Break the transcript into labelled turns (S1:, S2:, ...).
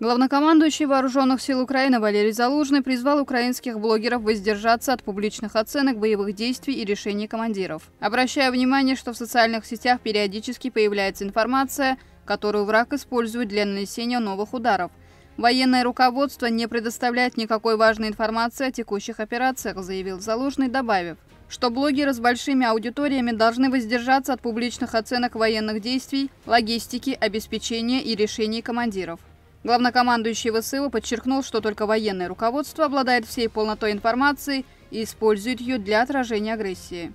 S1: Главнокомандующий Вооруженных сил Украины Валерий Залужный призвал украинских блогеров воздержаться от публичных оценок боевых действий и решений командиров. Обращая внимание, что в социальных сетях периодически появляется информация, которую враг использует для нанесения новых ударов. Военное руководство не предоставляет никакой важной информации о текущих операциях, заявил Залужный, добавив, что блогеры с большими аудиториями должны воздержаться от публичных оценок военных действий, логистики, обеспечения и решений командиров. Главнокомандующий ВСУ подчеркнул, что только военное руководство обладает всей полнотой информации и использует ее для отражения агрессии.